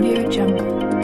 Audio Jungle.